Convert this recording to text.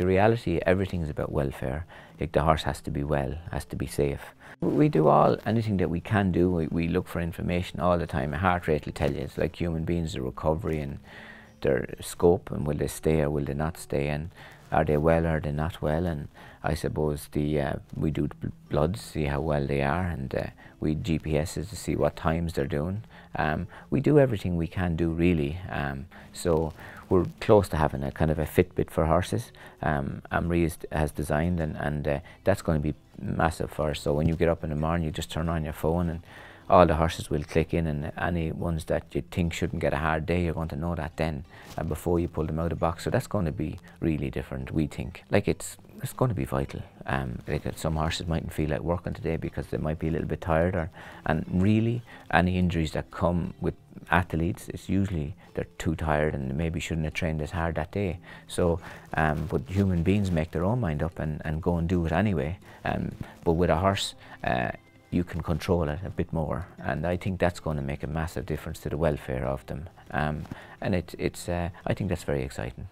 the reality, everything is about welfare. Like the horse has to be well, has to be safe. We do all, anything that we can do, we, we look for information all the time. A heart rate will tell you, it's like human beings, the recovery and their scope and will they stay or will they not stay and are they well or are they not well? And I suppose the uh, we do bloods see how well they are and uh, we GPSs to see what times they're doing. Um, we do everything we can do really. Um, so we're close to having a kind of a Fitbit for horses. Um, Amri has designed and, and uh, that's going to be massive for us. So when you get up in the morning you just turn on your phone and all the horses will click in and any ones that you think shouldn't get a hard day, you're going to know that then and before you pull them out of the box. So that's going to be really different, we think. Like it's it's going to be vital. Um, like some horses mightn't feel like working today because they might be a little bit tired or, and really any injuries that come with athletes, it's usually they're too tired and maybe shouldn't have trained as hard that day. So, um, but human beings make their own mind up and, and go and do it anyway. Um, but with a horse, uh, you can control it a bit more. And I think that's going to make a massive difference to the welfare of them. Um, and it, it's, uh, I think that's very exciting.